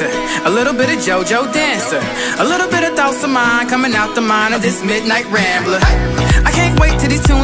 dancer, a little bit of JoJo dancer, a little bit of thoughts of mine coming out the mind of this midnight rambler. I can't wait till these tunes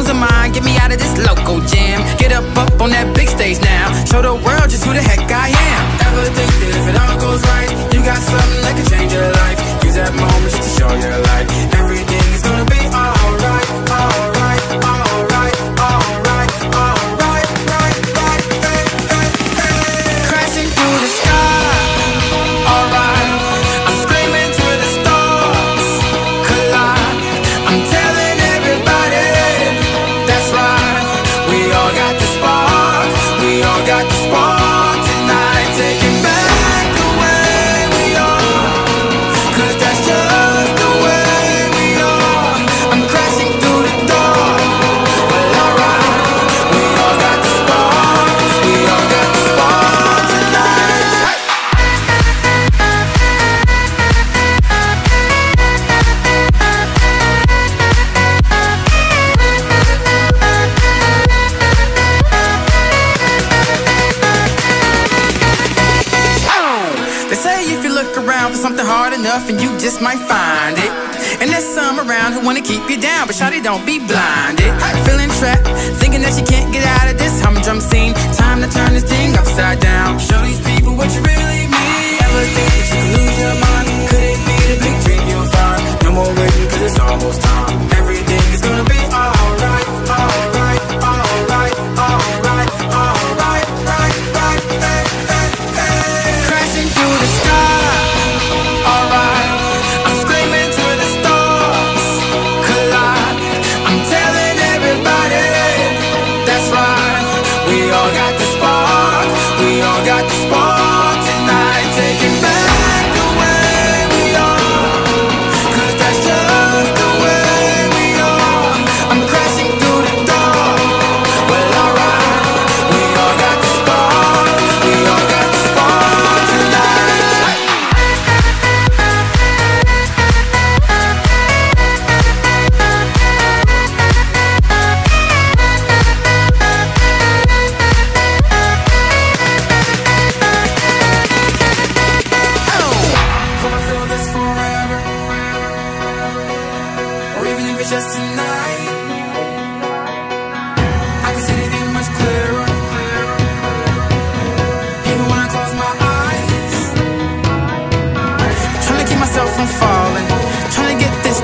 enough and you just might find it. And there's some around who wanna keep you down, but shawty don't be blinded. Feeling trapped, thinking that you can't get out of this. I'm got the spark.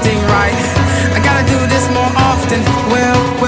everything right. I gotta do this more often. Well.